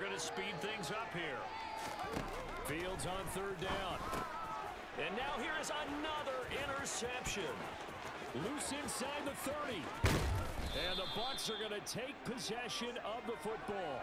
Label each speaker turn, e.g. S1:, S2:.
S1: going to speed things up here. Fields on third down. And now here is another interception. Loose inside the 30. And the Bucs are going to take possession of the football.